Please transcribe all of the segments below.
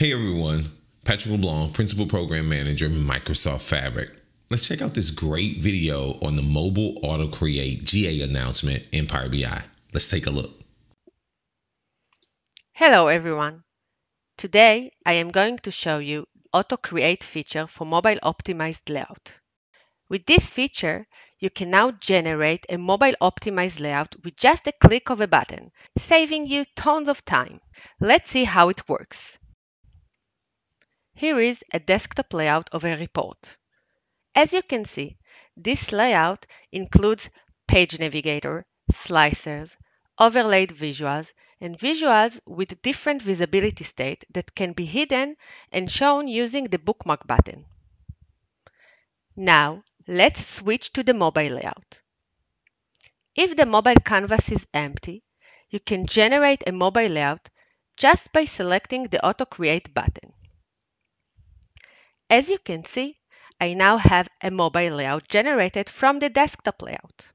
Hey everyone, Patrick LeBlanc, Principal Program Manager Microsoft Fabric. Let's check out this great video on the mobile auto create GA announcement in Power BI. Let's take a look. Hello everyone. Today I am going to show you auto create feature for mobile optimized layout. With this feature, you can now generate a mobile optimized layout with just a click of a button, saving you tons of time. Let's see how it works. Here is a desktop layout of a report. As you can see, this layout includes page navigator, slicers, overlaid visuals, and visuals with different visibility state that can be hidden and shown using the bookmark button. Now, let's switch to the mobile layout. If the mobile canvas is empty, you can generate a mobile layout just by selecting the Auto Create button. As you can see, I now have a mobile layout generated from the desktop layout.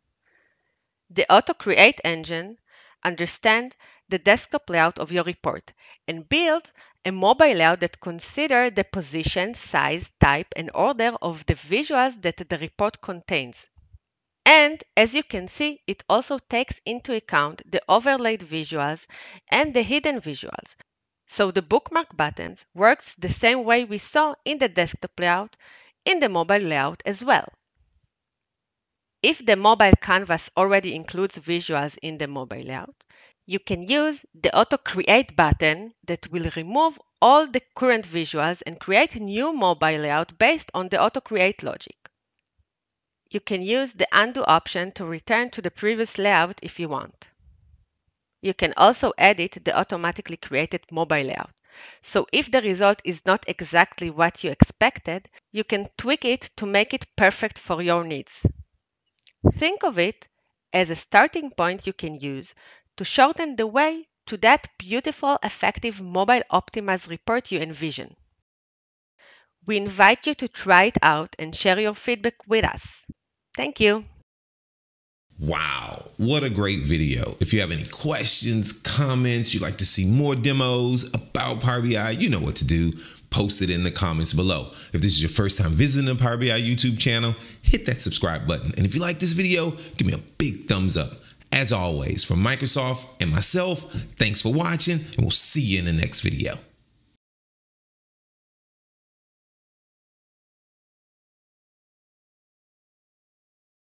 The Auto Create engine understands the desktop layout of your report and builds a mobile layout that considers the position, size, type, and order of the visuals that the report contains. And as you can see, it also takes into account the overlaid visuals and the hidden visuals, so the bookmark buttons works the same way we saw in the desktop layout in the mobile layout as well. If the mobile canvas already includes visuals in the mobile layout, you can use the Auto Create button that will remove all the current visuals and create a new mobile layout based on the Auto Create logic. You can use the Undo option to return to the previous layout if you want. You can also edit the automatically created mobile layout. So if the result is not exactly what you expected, you can tweak it to make it perfect for your needs. Think of it as a starting point you can use to shorten the way to that beautiful, effective mobile optimized report you envision. We invite you to try it out and share your feedback with us. Thank you. Wow, what a great video. If you have any questions, comments, you'd like to see more demos about Power BI, you know what to do. Post it in the comments below. If this is your first time visiting the Power BI YouTube channel, hit that subscribe button. And if you like this video, give me a big thumbs up. As always, from Microsoft and myself, thanks for watching, and we'll see you in the next video.